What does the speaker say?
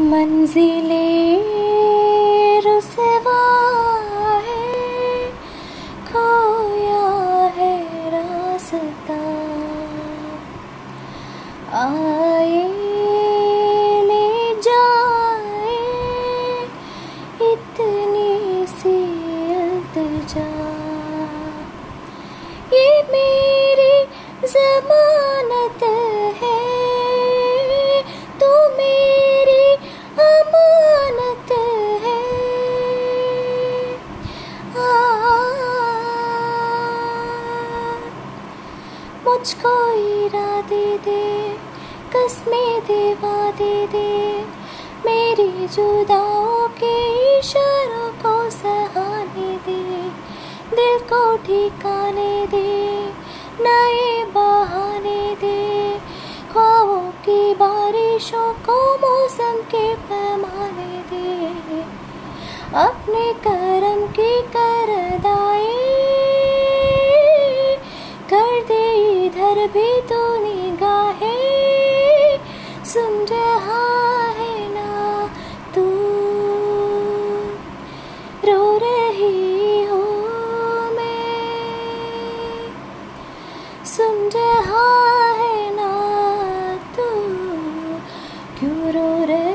मंजिले रुसवा है, खोया है रास्ता। आए ले जाए, इतनी सी अल्तजा। ये मेरी जमानत मुझको इरादे दे कसमें दे वादे दे। मेरी जुदाओं के इशारों को सहाने दे, दिल को ठिकाने दे, नए बहाने दे। ख्वाबों की बारिशों को मौसम के पैमाने दे, अपने करम पर भी तो निगाहें सुन रहा है ना तू। रो रही हो मैं। सुन रहा है ना तू। क्यों रो रही